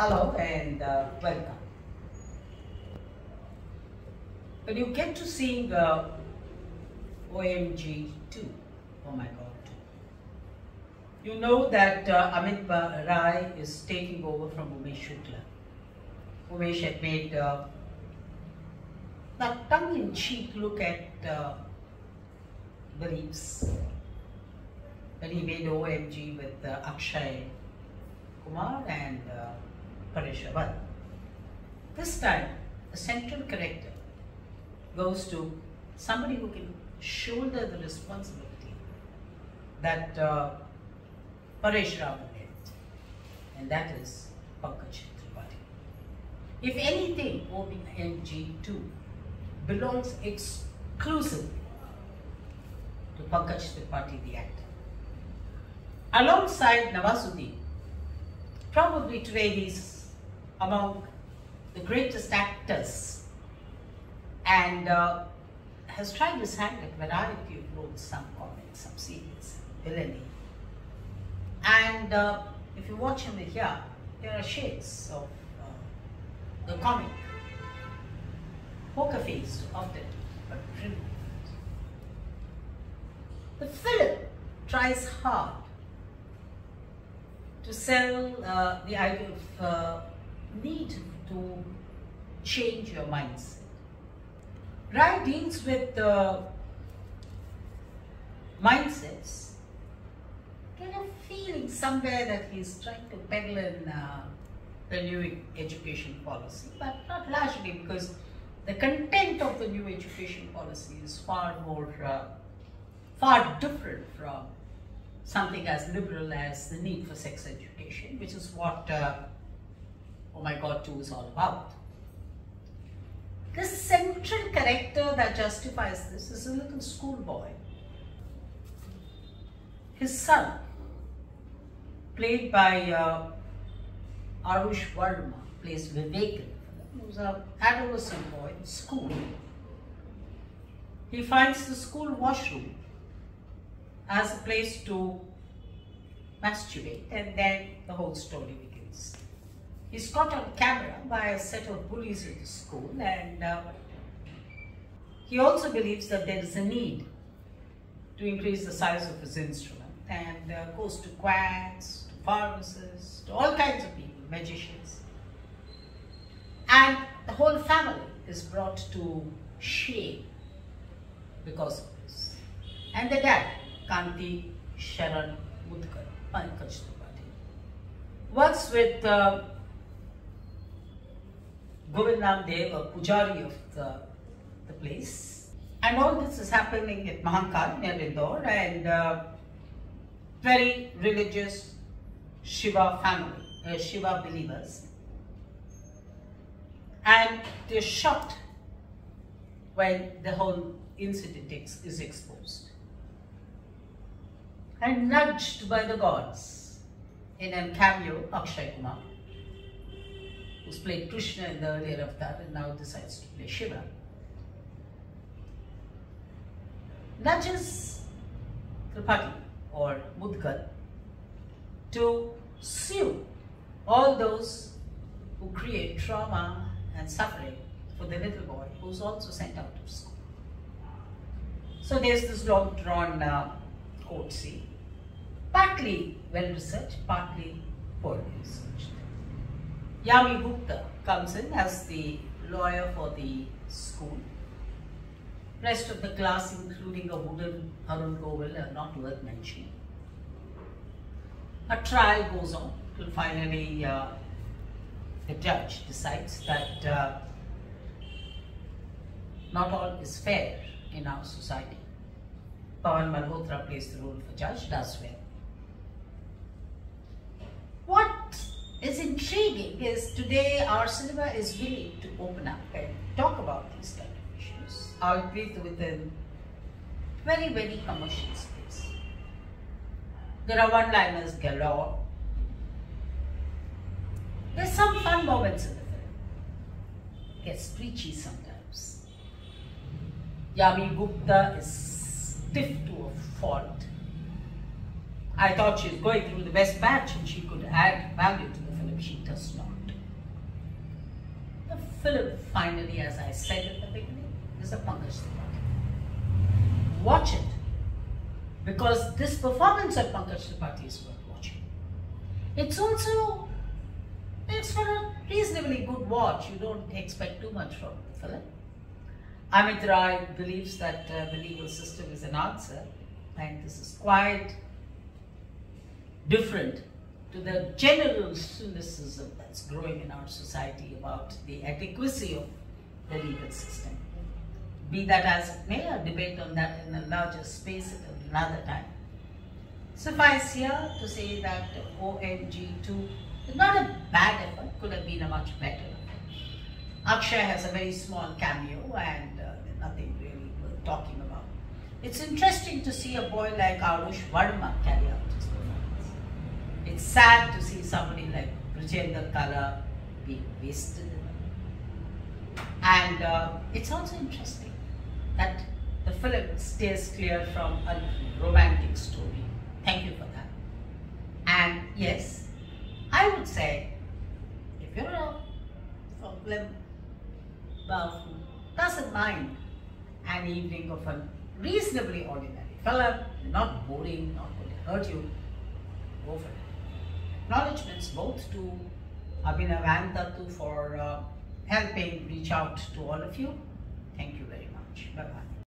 Hello and uh, welcome. When you get to seeing uh, OMG 2, oh my god, 2, you know that uh, Amit Rai is taking over from Umesh Shukla. Umesh had made uh, a tongue-in-cheek look at uh, beliefs when he made OMG with uh, Akshay Kumar and uh, Paresh Rawal. This time, the central character goes to somebody who can shoulder the responsibility that uh, Paresh Rawal and that is Pankaj Tripathi. If anything, OMG2 belongs exclusively to Pankaj Tripathi, the actor. Alongside Nawazuddin, probably today he's among the greatest actors and uh, has tried his hand at variety of roles, some comic, some serious, villainy. And uh, if you watch him here, there are shades of uh, the comic. Poker face often, but brilliant. The film tries hard to sell uh, the idea of uh, need to change your mindset. Rai deals with uh, mindsets. Get a feeling somewhere that he's trying to peddle in uh, the new education policy, but not largely because the content of the new education policy is far more, uh, far different from something as liberal as the need for sex education, which is what uh, Oh My God 2 is all about. The central character that justifies this is a little schoolboy. His son, played by uh, Aarush Varma, plays Vivek, who's an adolescent boy in school. He finds the school washroom as a place to masturbate, and then the whole story begins. He's caught on camera by a set of bullies at the school, and uh, he also believes that there is a need to increase the size of his instrument and uh, goes to quacks, to pharmacists, to all kinds of people, magicians. And the whole family is brought to shame because of this. And the dad, Kanti Sharan Mudgal, Pankaj Tripathi, works with uh, Govind Namdev, a pujari of the, the place. And all this is happening at Mahankal near Indore and uh, very religious Shiva family, uh, Shiva believers. And they're shocked when the whole incident is exposed. And nudged by the gods in a cameo, Akshay Kumar, who's played Krishna in the earlier avatar and now decides to play Shiva, nudges Tripathi or Mudgal to sue all those who create trauma and suffering for the little boy who's also sent out of school. So there's this long drawn uh, court scene, partly well researched, partly poorly researched. Yami Gupta comes in as the lawyer for the school. Rest of the class, including a wooden Arun Govil, are not worth mentioning. A trial goes on till finally uh, the judge decides that uh, not all is fair in our society. Pavan Malhotra plays the role of a judge, does well. Is intriguing is today our cinema is willing to open up and talk about these kind of issues, albeit within very, very commercial space. There are one-liners galore. There's some fun moments in the film. Gets preachy sometimes. Yami Gupta is stiff to a fault. I thought she was going through the best batch and she could add value to the film. She does not. Film finally, as I said at the beginning, is a Pankaj Tripathi. Watch it because this performance of Pankaj Tripathi is worth watching. It's also it's for a reasonably good watch. You don't expect too much from the film. Amit Rai believes that uh, the legal system is an answer, and this is quite different to the general cynicism that's growing in our society about the adequacy of the legal system. Be that as it may, a debate on that in a larger space at another time. Suffice here to say that OMG2 is not a bad effort, could have been a much better Akshay has a very small cameo and uh, nothing really worth talking about. It's interesting to see a boy like Aarush Varma carry out. It's sad to see somebody like Brijendra Kala be wasted. And uh, it's also interesting that the film stays clear from a romantic story. Thank you for that. And yes, I would say if you're a who doesn't mind an evening of a reasonably ordinary film, not boring, not going to hurt you, go for it. Acknowledgements both to Abhinav and Dattu for uh, helping reach out to all of you. Thank you very much. Bye-bye.